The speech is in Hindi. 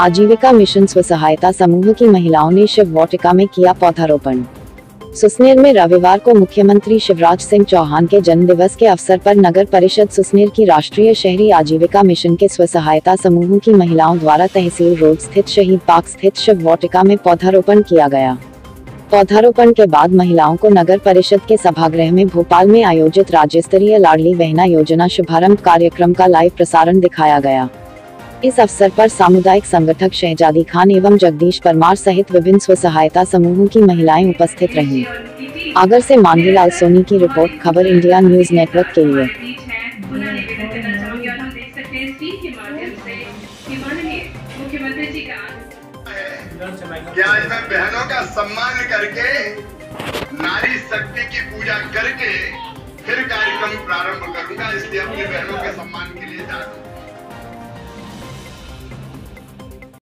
आजीविका मिशन स्व सहायता समूह की महिलाओं ने शिव वाटिका में किया पौधारोपण। सुसनेर में रविवार को मुख्यमंत्री शिवराज सिंह चौहान के जन्म दिवस के अवसर पर नगर परिषद सुसनेर की राष्ट्रीय शहरी आजीविका मिशन के स्व सहायता समूह की महिलाओं द्वारा तहसील रोड स्थित शहीद पार्क स्थित शिव वाटिका में पौधारोपण किया गया। पौधारोपण के बाद महिलाओं को नगर परिषद के सभागृह में भोपाल में आयोजित राज्य स्तरीय लाडली बहना योजना शुभारंभ कार्यक्रम का लाइव प्रसारण दिखाया गया। इस अवसर पर सामुदायिक संगठक शहजादी खान एवं जगदीश परमार सहित विभिन्न स्व सहायता समूहों की महिलाएँ उपस्थित रहीं। आगर से मानवीलाल सोनी की रिपोर्ट, खबर इंडिया न्यूज़ नेटवर्क के लिए मुख्यमंत्री जी का कि आज मैं बहनों का सम्मान करके, नारी शक्ति की पूजा करके फिर कार्यक्रम प्रारंभ करूँगा, इसलिए अपनी बहनों के सम्मान के लिए जा रहा हूँ